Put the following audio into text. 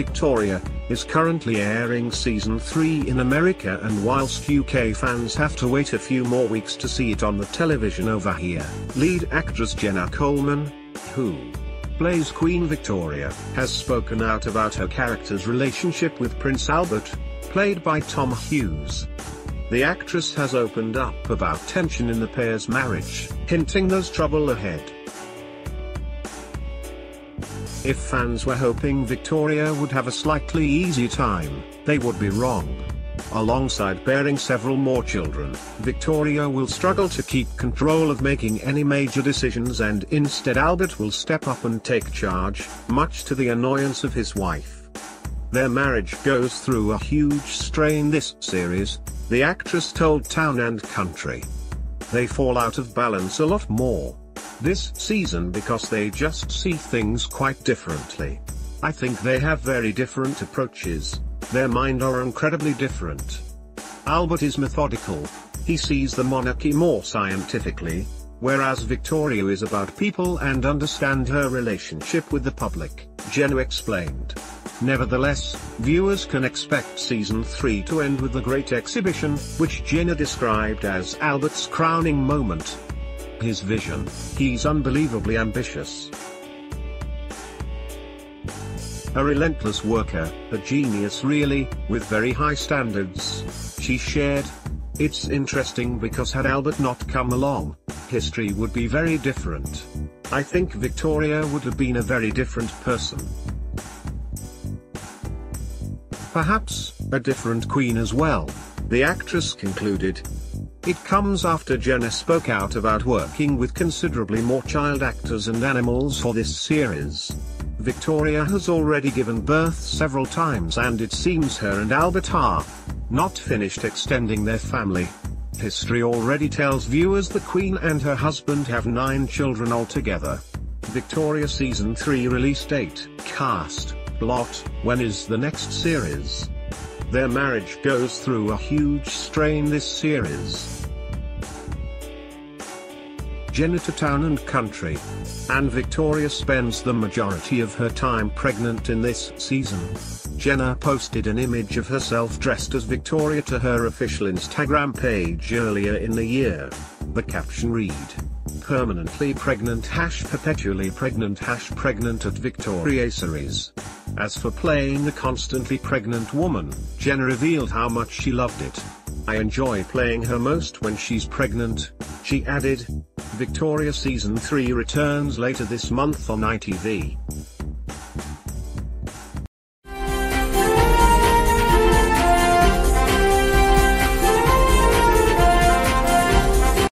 Victoria, is currently airing season 3 in America and whilst UK fans have to wait a few more weeks to see it on the television over here, lead actress Jenna Coleman, who plays Queen Victoria, has spoken out about her character's relationship with Prince Albert, played by Tom Hughes. The actress has opened up about tension in the pair's marriage, hinting there's trouble ahead. If fans were hoping Victoria would have a slightly easy time, they would be wrong. Alongside bearing several more children, Victoria will struggle to keep control of making any major decisions and instead Albert will step up and take charge, much to the annoyance of his wife. Their marriage goes through a huge strain this series, the actress told Town and Country. They fall out of balance a lot more this season because they just see things quite differently. I think they have very different approaches, their mind are incredibly different. Albert is methodical, he sees the monarchy more scientifically, whereas Victoria is about people and understand her relationship with the public, Jenna explained. Nevertheless, viewers can expect season 3 to end with the great exhibition, which Jenna described as Albert's crowning moment, his vision, he's unbelievably ambitious. A relentless worker, a genius really, with very high standards, she shared. It's interesting because had Albert not come along, history would be very different. I think Victoria would have been a very different person. Perhaps, a different queen as well, the actress concluded, it comes after Jenna spoke out about working with considerably more child actors and animals for this series. Victoria has already given birth several times and it seems her and Albert are not finished extending their family. History already tells viewers the Queen and her husband have nine children altogether. Victoria Season 3 release date, cast, plot, when is the next series? Their marriage goes through a huge strain this series. Jenna to town and country. And Victoria spends the majority of her time pregnant in this season. Jenna posted an image of herself dressed as Victoria to her official Instagram page earlier in the year. The caption read, Permanently pregnant hash perpetually pregnant hash pregnant at Victoria series. As for playing a constantly pregnant woman, Jenna revealed how much she loved it. I enjoy playing her most when she's pregnant, she added. Victoria Season 3 returns later this month on ITV.